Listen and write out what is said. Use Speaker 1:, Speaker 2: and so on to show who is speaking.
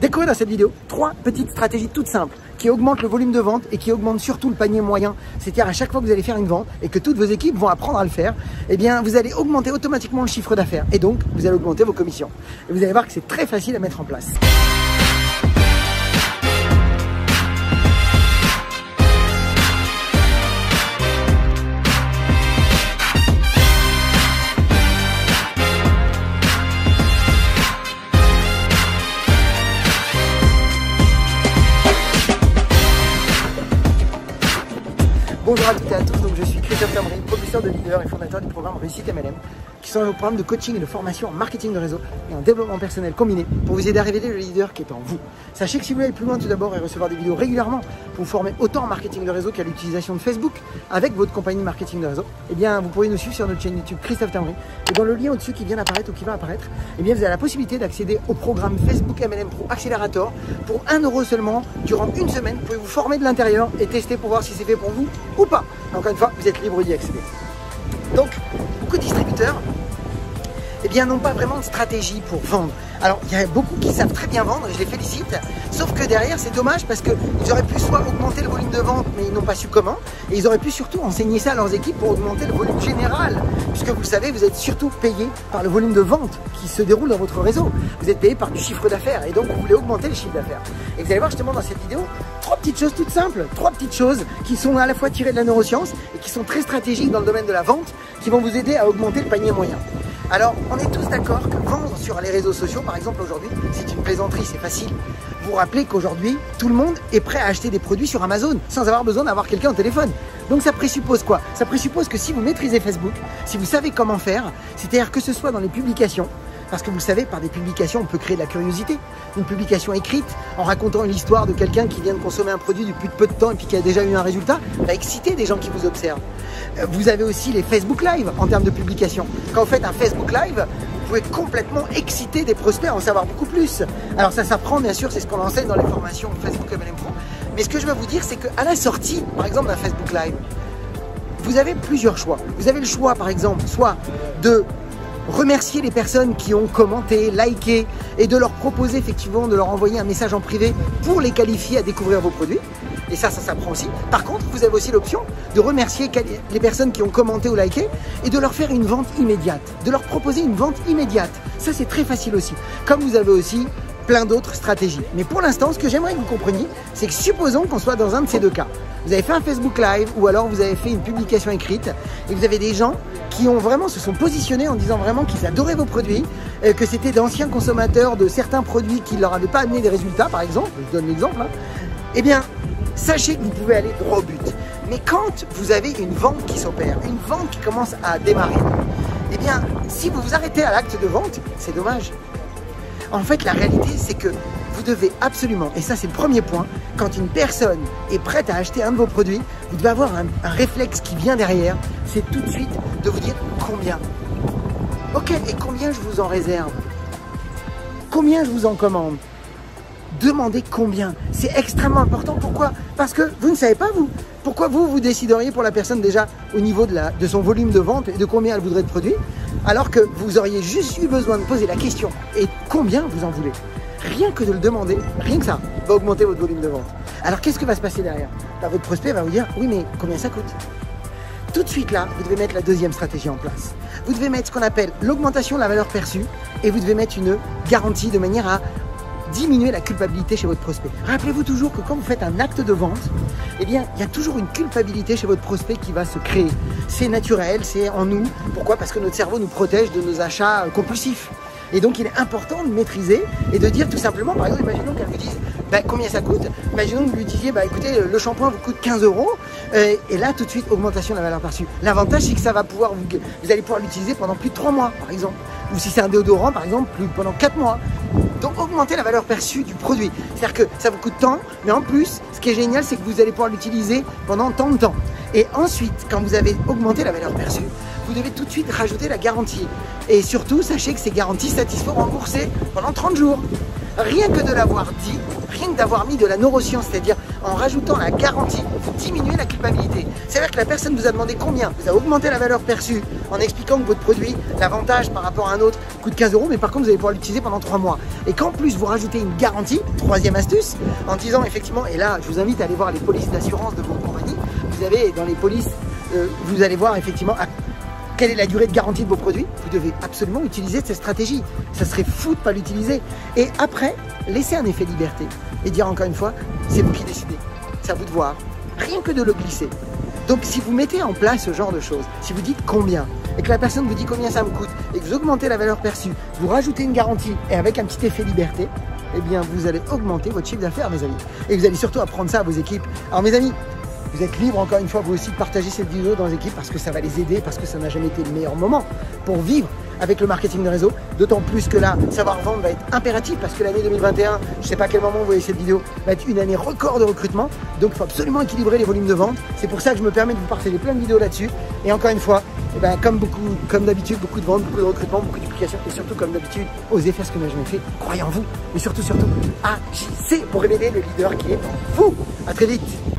Speaker 1: découvrir dans cette vidéo trois petites stratégies toutes simples qui augmentent le volume de vente et qui augmentent surtout le panier moyen. C'est-à-dire à chaque fois que vous allez faire une vente et que toutes vos équipes vont apprendre à le faire, eh bien vous allez augmenter automatiquement le chiffre d'affaires et donc vous allez augmenter vos commissions. Et vous allez voir que c'est très facile à mettre en place. Bonjour à toutes et à tous, donc je suis Christophe Camery, professeur de leader et fondateur du programme Réussite MLM, qui sont un programme de coaching et de formation en marketing de réseau et en développement personnel combiné pour vous aider à révéler le leader qui est en vous. Sachez que si vous voulez aller plus loin tout d'abord et recevoir des vidéos régulièrement pour vous former autant en marketing de réseau qu'à l'utilisation de Facebook avec votre compagnie marketing de réseau, eh bien vous pourrez nous suivre sur notre chaîne YouTube Christophe Camery et dans le lien au-dessus qui vient d'apparaître ou qui va apparaître, eh bien vous avez la possibilité d'accéder au programme Facebook MLM Pro Accelerator pour 1 euro seulement durant une semaine. Vous pouvez vous former de l'intérieur et tester pour voir si c'est fait pour vous ou pas. Encore une fois, vous êtes libre d'y accéder. Donc, beaucoup de distributeurs eh bien, n'ont pas vraiment de stratégie pour vendre. Alors, il y a beaucoup qui savent très bien vendre et je les félicite. Sauf que derrière, c'est dommage parce qu'ils auraient pu soit augmenter le volume de vente, mais ils n'ont pas su comment. Et ils auraient pu surtout enseigner ça à leurs équipes pour augmenter le volume général. Puisque vous le savez, vous êtes surtout payé par le volume de vente qui se déroule dans votre réseau. Vous êtes payé par du chiffre d'affaires et donc vous voulez augmenter le chiffre d'affaires. Et vous allez voir justement dans cette vidéo trois petites choses toutes simples, trois petites choses qui sont à la fois tirées de la neuroscience et qui sont très stratégiques dans le domaine de la vente qui vont vous aider à augmenter le panier moyen. Alors, on est tous d'accord que vendre sur les réseaux sociaux, par exemple aujourd'hui, c'est une plaisanterie, c'est facile. Vous rappelez qu'aujourd'hui, tout le monde est prêt à acheter des produits sur Amazon sans avoir besoin d'avoir quelqu'un au téléphone. Donc ça présuppose quoi? Ça présuppose que si vous maîtrisez Facebook, si vous savez comment faire, c'est-à-dire que ce soit dans les publications, parce que vous savez, par des publications, on peut créer de la curiosité. Une publication écrite, en racontant l'histoire de quelqu'un qui vient de consommer un produit depuis peu de temps et qui a déjà eu un résultat, va exciter des gens qui vous observent. Vous avez aussi les Facebook Live en termes de publication. Quand vous faites un Facebook Live, vous pouvez complètement exciter des prospects à en savoir beaucoup plus. Alors ça s'apprend bien sûr, c'est ce qu'on enseigne dans les formations Facebook MLM Pro. Mais ce que je veux vous dire, c'est qu'à la sortie, par exemple d'un Facebook Live, vous avez plusieurs choix. Vous avez le choix, par exemple, soit de remercier les personnes qui ont commenté, liké et de leur proposer effectivement de leur envoyer un message en privé pour les qualifier à découvrir vos produits. Et ça, ça s'apprend aussi. Par contre, vous avez aussi l'option de remercier les personnes qui ont commenté ou liké et de leur faire une vente immédiate, de leur proposer une vente immédiate. Ça, c'est très facile aussi. Comme vous avez aussi plein d'autres stratégies. Mais pour l'instant, ce que j'aimerais que vous compreniez, c'est que supposons qu'on soit dans un de ces deux cas. Vous avez fait un Facebook Live ou alors vous avez fait une publication écrite et vous avez des gens qui ont vraiment se sont positionnés en disant vraiment qu'ils adoraient vos produits, euh, que c'était d'anciens consommateurs de certains produits qui ne leur avaient pas amené des résultats, par exemple. Je donne l'exemple. Hein. Eh bien, sachez que vous pouvez aller droit au but. Mais quand vous avez une vente qui s'opère, une vente qui commence à démarrer, eh bien, si vous vous arrêtez à l'acte de vente, c'est dommage. En fait, la réalité, c'est que vous devez absolument, et ça c'est le premier point, quand une personne est prête à acheter un de vos produits, vous devez avoir un, réflexe qui vient derrière, c'est tout de suite de vous dire combien. Ok, et combien je vous en réserve? Combien je vous en commande? Demandez combien. C'est extrêmement important. Pourquoi? Parce que vous ne savez pas, vous. Pourquoi vous, vous décideriez pour la personne déjà au niveau de, de son volume de vente et de combien elle voudrait de produits, alors que vous auriez juste eu besoin de poser la question et combien vous en voulez? Rien que de le demander, rien que ça, va augmenter votre volume de vente. Alors qu'est-ce que va se passer derrière? Bah, Votre prospect va vous dire, oui mais combien ça coûte? Tout de suite là, vous devez mettre la deuxième stratégie en place. Vous devez mettre ce qu'on appelle l'augmentation de la valeur perçue et vous devez mettre une garantie de manière à diminuer la culpabilité chez votre prospect. Rappelez-vous toujours que quand vous faites un acte de vente, eh bien, il y a toujours une culpabilité chez votre prospect qui va se créer. C'est naturel, c'est en nous. Pourquoi? Parce que notre cerveau nous protège de nos achats compulsifs. Et donc, il est important de maîtriser et de dire tout simplement, par exemple, imaginons qu'elle vous dise bah, combien ça coûte? Imaginons que vous lui disiez, bah, écoutez, le shampoing vous coûte 15 euros. Euh, et là, tout de suite, augmentation de la valeur perçue. L'avantage, c'est que ça va pouvoir, vous, vous allez pouvoir l'utiliser pendant plus de 3 mois, par exemple. Ou si c'est un déodorant, par exemple, pendant 4 mois. Donc, augmenter la valeur perçue du produit. C'est-à-dire que ça vous coûte tant, mais en plus, ce qui est génial, c'est que vous allez pouvoir l'utiliser pendant tant de temps. Et ensuite, quand vous avez augmenté la valeur perçue, vous devez tout de suite rajouter la garantie. Et surtout, sachez que ces garanties satisfont remboursées pendant 30 jours. Rien que de l'avoir dit, rien que d'avoir mis de la neuroscience, c'est-à-dire En rajoutant la garantie, vous diminuez la culpabilité. C'est-à-dire que la personne vous a demandé combien, vous a augmenté la valeur perçue en expliquant que votre produit, l'avantage par rapport à un autre, coûte 15 euros, mais par contre vous allez pouvoir l'utiliser pendant 3 mois. Et qu'en plus vous rajoutez une garantie, troisième astuce, en disant effectivement, et là je vous invite à aller voir les polices d'assurance de votre compagnie, vous avez dans les polices, euh, vous allez voir effectivement quelle est la durée de garantie de vos produits Vous devez absolument utiliser cette stratégie. Ça serait fou de ne pas l'utiliser. Et après, laissez un effet liberté et dire encore une fois, c'est vous qui décidez. C'est à vous de voir. Rien que de le glisser. Donc si vous mettez en place ce genre de choses, si vous dites combien, et que la personne vous dit combien ça me coûte, et que vous augmentez la valeur perçue, vous rajoutez une garantie et avec un petit effet liberté, eh bien vous allez augmenter votre chiffre d'affaires mes amis. Et vous allez surtout apprendre ça à vos équipes. Alors mes amis, vous êtes libre encore une fois vous aussi de partager cette vidéo dans les équipes parce que ça va les aider, parce que ça n'a jamais été le meilleur moment pour vivre avec le marketing de réseau. D'autant plus que là, savoir vendre va être impératif parce que l'année 2021, je ne sais pas à quel moment vous voyez cette vidéo, va être une année record de recrutement. Donc il faut absolument équilibrer les volumes de vente. C'est pour ça que je me permets de vous partager plein de vidéos là-dessus. Et encore une fois, eh ben, comme beaucoup, comme d'habitude, beaucoup de ventes, beaucoup de recrutement, beaucoup d'applications et surtout comme d'habitude, osez faire ce que jamais fait. Croyez en vous, mais surtout, surtout, agissez pour révéler le leader qui est en vous. À très vite.